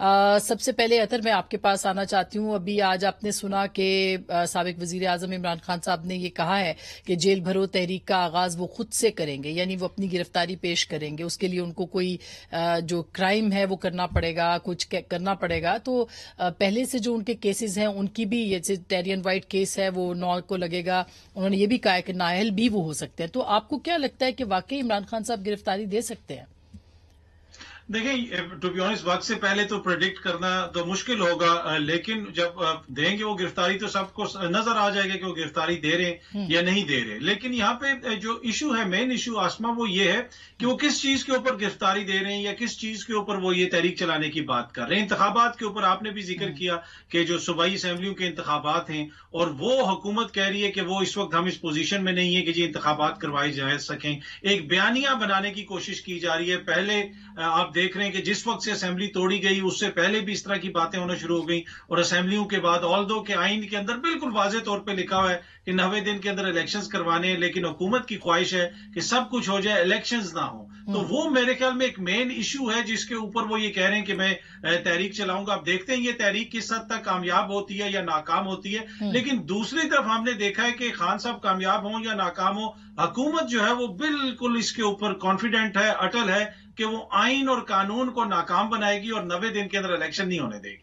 आ, सबसे पहले अतर मैं आपके पास आना चाहती हूँ। अभी आज आपने सुना कि सबक वज़ीर आज़म इमरान खान साहब ने ये कहा है कि जेल भरो तहरीक का आगाज़ वो खुद से करेंगे यानी वो अपनी गिरफ्तारी पेश करेंगे। उसके लिए उनको कोई आ, जो क्राइम है वो करना पड़ेगा कुछ करना पड़ेगा। तो आ, पहले से जो उनके केसेस हैं उनकी भी जैसे टेरियन वाइट केस है वो नौ को लगेगा। उन्होंने ये भी कहा कि नाहल भी वो हो सकते हैं। तो आपको क्या लगता है कि वाकई इमरान खान साहब गिरफ्तारी दे सकते हैं? देखिए टू बी ऑनेस्ट वक्त से पहले तो प्रिडिक्ट करना तो मुश्किल होगा लेकिन जब देंगे वो गिरफ्तारी तो सबको नज़र आ जाएगा कि वो गिरफ्तारी दे रहे हैं हम्म। या नहीं दे रहे। लेकिन यहाँ पे जो इशू है मेन इशू आसमा वो ये है कि वो किस चीज़ के ऊपर गिरफ्तारी दे रहे हैं या किस चीज़ के ऊपर वो ये तहरीक चलाने की बात कर रहे हैं। इंतबात के ऊपर आपने भी ज़िक्र हम्म। किया कि जो सूबाई असम्बलियों के इंतबात हैं और वो हुकूमत कह रही है कि वो इस वक्त हम इस पोजीशन में नहीं है कि जी इंतबात करवाए जा सकें। एक बयानिया बनाने की कोशिश की जा रही है। पहले आप देख रहे हैं कि जिस वक्त से असेंबली तोड़ी गई, उससे पहले भी इस तरह की बातें होना शुरू हो गई और असेंबलियों के बाद ऑल दो के आइन के अंदर बिल्कुल वाजे तौर पर लिखा हुआ है कि नवे दिन के अंदर इलेक्शन करवाने हैं, लेकिन हुकूमत की ख्वाहिश है कि सब कुछ हो जाए इलेक्शन ना हो। तो हम्म। वो मेरे ख्याल में एक मेन इशू है जिसके ऊपर वो ये कह रहे हैं कि मैं तहरीक चलाऊँगा अब देखते हैं ये तहरीक किस हद तक कामयाब होती है या नाकाम होती है हम्म। लेकिन दूसरी तरफ़ हमने देखा है कि खान साहब कामयाब हों या नाकाम हो हुकूमत जो है वो बिल्कुल इसके ऊपर कॉन्फिडेंट है अटल है कि वो आइन और कानून को नाकाम बनाएगी और नब्बे दिन के अंदर इलेक्शन नहीं होने देगी